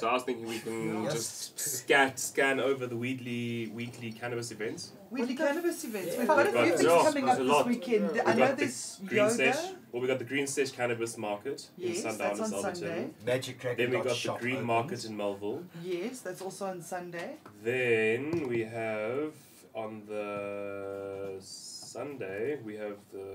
So I was thinking we can Yes. just scan scan over the weekly weekly cannabis events. Weekly cannabis events. We've Yeah. got a few things yeah, coming there's up this lot. weekend. Yeah. I We've know got the there's Green yoga. Sesh. Well, we got the Green Sesh Cannabis Market in Yes, that's Sundowns, on Sunday. Magic Dragon. Then we dot got the Green opens. Market in Melville. Yes, that's also on Sunday. Then we have on the Sunday we have the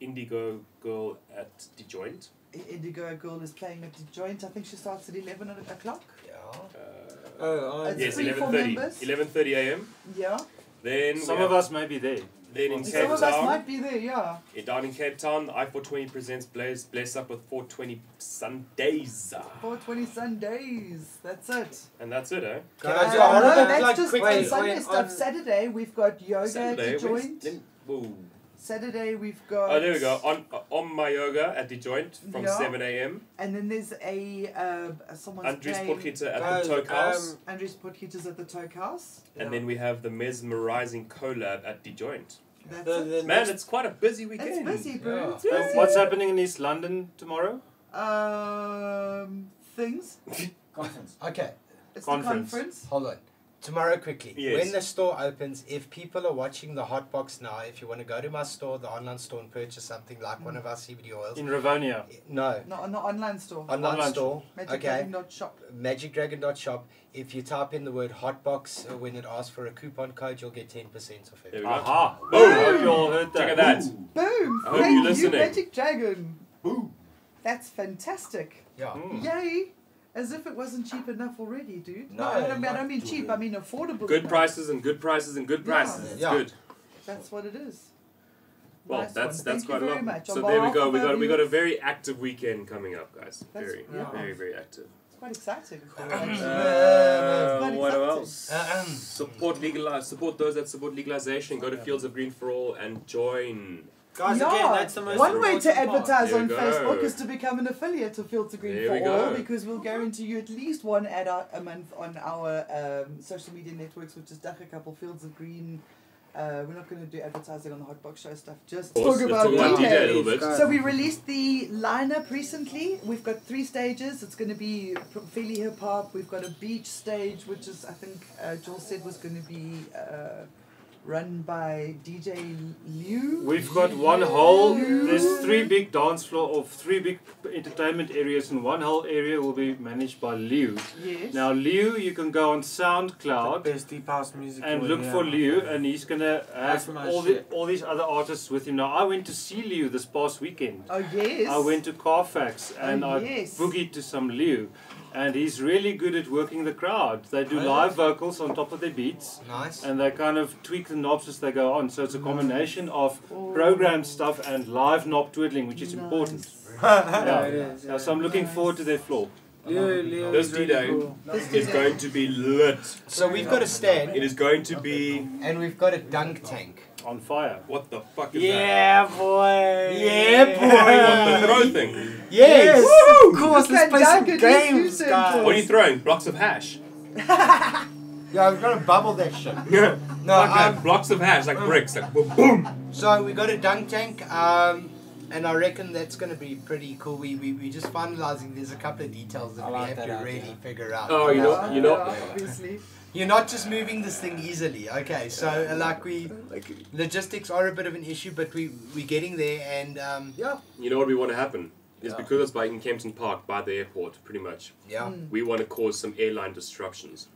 Indigo Girl at the Joint. Indigo Girl is playing at the joint. I think she starts at 11 o'clock. Yeah. Uh, Oh, I yes, 11:30. members. 11:30 a.m. Yeah. Then Some of us may be there. Then in Some Cape of us Town, might be there, yeah. eh, down in Cape Town, I420 presents Blaze Bless Up with 420 Sundays, 420 Sundays. That's it. and that's it, eh? Can Uh, I do a no, that's plug just quickly? on Sunday Wait, stuff. on- Saturday we've got yoga Saturday, at the joint. whoa. Saturday we've got. Oh, there we go. On on my yoga at the joint from Yeah. 7 a.m. And then there's a uh, someone's Andries playing. Potgieter at Guys, the Toke House. um, Andries Potgieter's at the Toke House. and then we have the mesmerizing collab at the joint. That's the, it. Man, it's quite a busy It's weekend. busy, bro. Yeah. It's busy. what's happening in East London tomorrow? Um, things. Conference. Okay, It's Conference. the conference. hold on. Tomorrow, quickly. Yes. When the store opens, if people are watching the hot box now, if you want to go to my store, the online store, and purchase something like one of our CBD oils, In Rivonia. no, No, on the online store. online, Online store, Magic okay, Dragon dot shop. magicdragon.shop. If you type in the word hotbox uh, when it asks for a coupon code, you'll get 10% off There it. we go. Aha! Boom. I hope you all heard that. out that. Boom! I hope Thank you're you, listening. Magic Dragon. Boom. That's fantastic. Yeah. Mm. Yay! As if it wasn't cheap enough already, dude. No, I, don't, I don't mean cheap. I mean affordable. Good enough. prices and good prices and good Yeah. prices. It's Yeah. good. That's what it is. Well, Nice that's one. that's Thank quite you a very lot. much. So there we go. We our got we got a very active weekend coming up, guys. That's- Very yeah. very very active. It's quite exciting. Uh, quite what exciting. else? Uh-um. Support legalize. Support those that support legalization. Go to Fields of Green for All and join. Guys, Yeah. again, that's the most One way to part. advertise on go. Facebook is to become an affiliate of Field to Green There for we All because we'll guarantee you at least one ad out a month on our um, social media networks, which is Dagga Couple, Fields of Green. Uh, we're not going to do advertising on the Hotbox Show stuff, just talk let's about talk about DJ. DJ a bit. So we released the lineup recently. We've got three stages. It's going to be p- fairly hip hop. We've got a beach stage, which is I think uh, Joel said was going to be uh, run by DJ Liu. We've got one whole. Yeah. There's three big dance floor or three big entertainment areas, and one whole area will be managed by Liu. Yes. Now, Liu, you can go on SoundCloud The best deep house music. and look hear. for Liu, and he's gonna have all the all these other artists with him. Now, I went to see Liu this past weekend. oh yes. I went to Carfax oh, and Oh, I yes. boogied to some Liu, and he's really good at working the crowd. They do Oh, yeah. live vocals on top of their beats. Nice. and they kind of tweak the knobs as they go on. So it's a mm. combination of Oh. programmed stuff and live knob twiddling, which is Nice. important. Yeah, Yeah. it is. Yeah, so I'm looking Nice. forward to their floor. Leo, Leo This D-Day. cool. It's is going to be lit. So we've got a stand, It is going to be. and we've got a dunk tank. On fire. What the fuck is that? Yeah, boy. Yeah, boy. What the throw thing? Yes! Of course, let's play some games, guys. What are you throwing? Blocks of hash. Yeah, we're gonna bubble that shit. Yeah. No, like um, Blocks of hash, like bricks, like boom, boom. so we got a dunk tank, um, and I reckon that's going to be pretty cool. We, we, we just finalising, there's a couple of details that I we have that to idea. really figure out. Oh, you know, Yeah, you know. yeah, obviously. You're not just moving this thing easily. Okay, so uh, like we, Like, logistics are a bit of an issue, but we, we're getting there, and um, yeah, you know what we want to happen? Is Yeah. because it's by in Kempton Park, by the airport, pretty much. yeah. Mm. We want to cause some airline disruptions.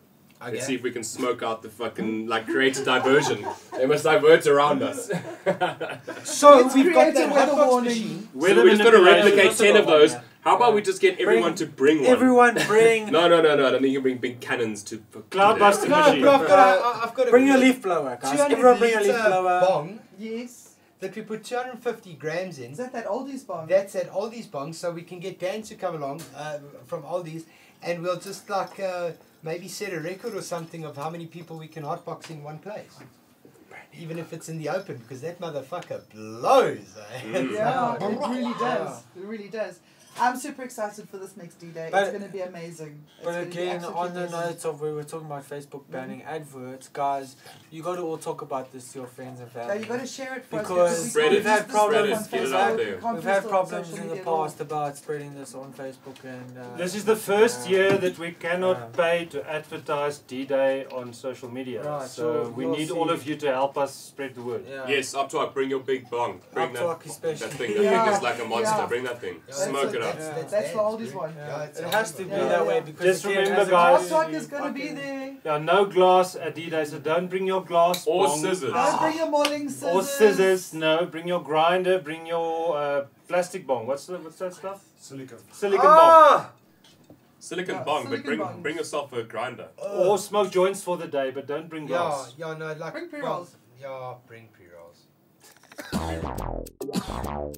Okay. Let's see if we can smoke out the fucking, like, create a diversion. They must divert around us. So Let's we've got create a that weather warning. machine. so we're just going to replicate 10 of those. yeah. How about we just get everyone to bring one? Everyone bring. No, no, no, no. I don't think you bring big cannons to. for- Cloudbuster No, machine. but I've got a, I've got a Bring your leaf blower, guys. 200 Everyone bring a leaf blower. bong Yes. That we put 250 grams in. Is that that oldies bomb? That's at Aldi's Bong, so we can get Dan to come along uh, from Aldi's, and we'll just like uh, maybe set a record or something of how many people we can hotbox in one place. Even if it's in the open, because that motherfucker blows. Eh? Mm. Yeah, it really does. It really does. I'm super excited for this next D Day. It's going to be amazing. It's But gonna be again, on the amazing. notes of we were talking about Facebook banning adverts, guys, you got to all talk about this to your friends and No, family. you got to share it for us Because we Spread can't it. use We've had problems- on Get it Facebook, we can't We've had problems in the media at all. past about spreading this on Facebook and. Uh, This is the first uh, year that we cannot Yeah. pay to advertise D-Day on social media. Right, so so we we'll need all of you to help us spread the word. Yeah. Yes, up to talk. Bring your big bong. Bring that, Uptalk that especially. thing. That Yeah. thing is like a monster. Yeah. Bring that thing. Yeah, Smoke it up. That's, that's, That's the oldest one. Yeah, it's It has to be Yeah, that way because Just again, remember, guys- community, Crosstalk is going to be there. Yeah, no glass Adidas. So don't bring your glass Or bong. scissors. Don't bring your mulling scissors. Or scissors, no. Bring your grinder. Bring your uh, plastic bong. What's the, what's that stuff? Silicon. Silicon bong. Ah! Silicon Yeah, bong, but bring bongs. bring yourself a grinder. Or smoke joints for the day, but don't bring Yeah, glass. yeah, no, like Bring well, pre-rolls. Yeah, bring pre rolls.